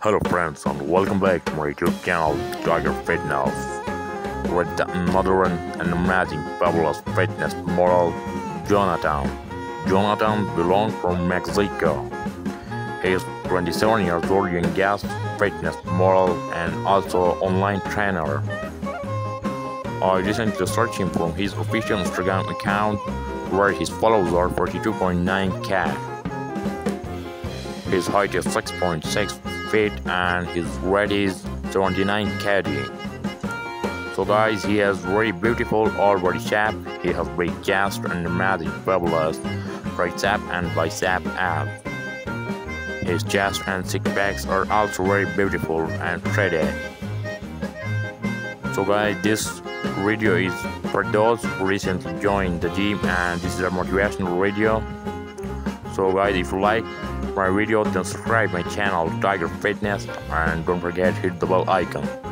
Hello friends and welcome back to my YouTube channel Tiger Fitness with the modern and amazing fabulous fitness model Jonathan. Jonathan belongs from Mexico. He is 27 years old young guest fitness model and also online trainer. I recently searched him from his official Instagram account where his followers are 42.9k. His height is 6.6 feet and his weight is 79 kg. So guys, he has very beautiful all body shape. He has big chest and amazing fabulous tricep and bicep abs. His chest and six packs are also very beautiful and pretty. So guys, this video is for those who recently joined the gym and this is a motivational video. So guys, if you like my video then subscribe my channel Tiger Fitness and don't forget hit the bell icon.